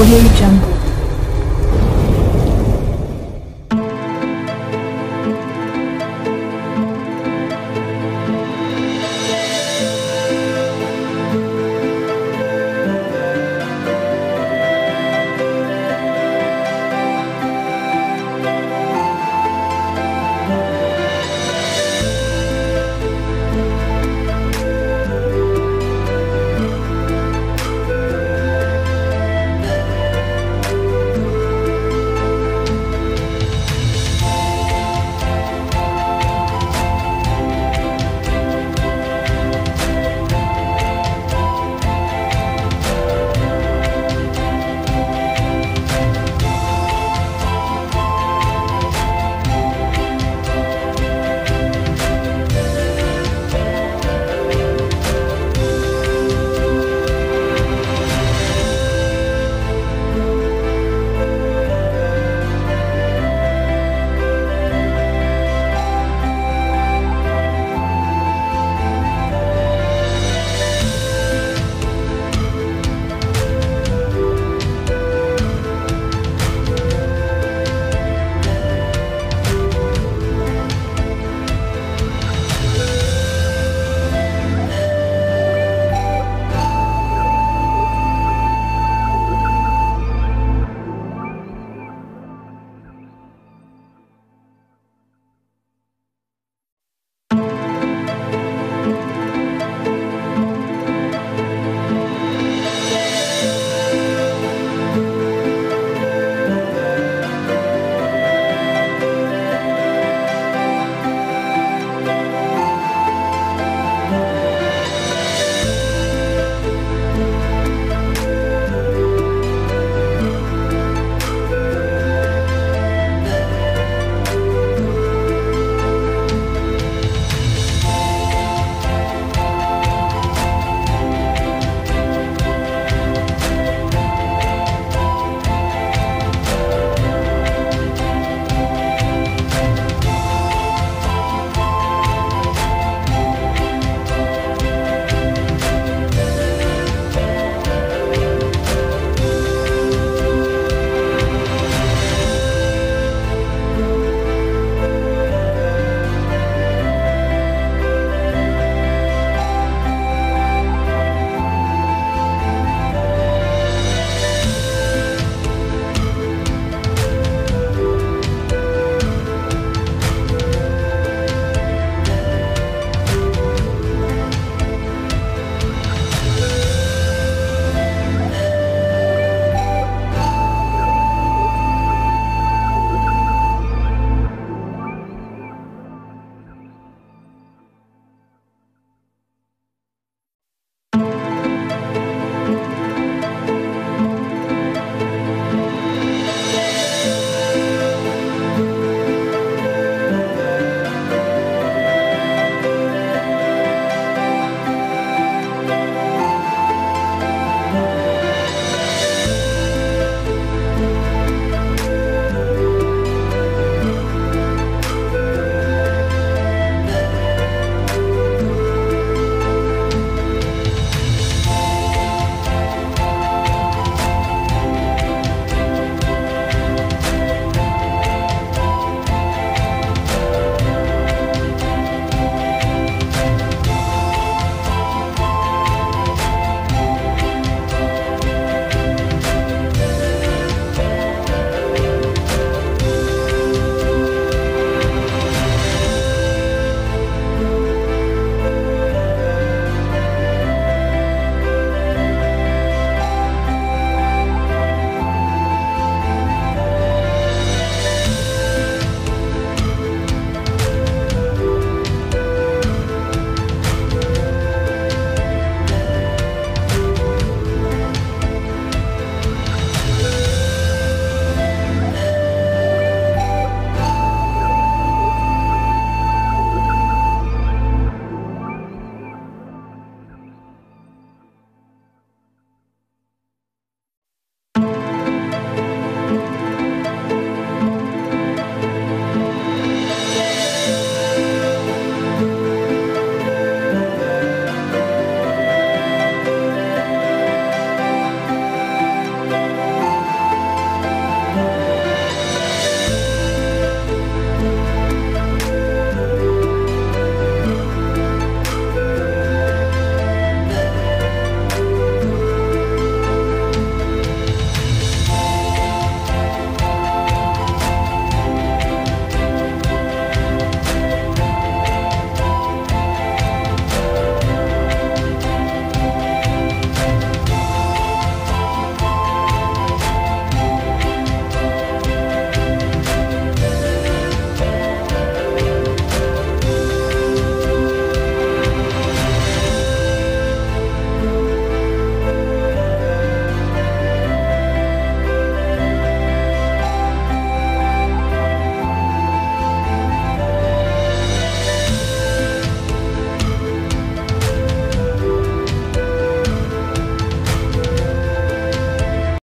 我有一张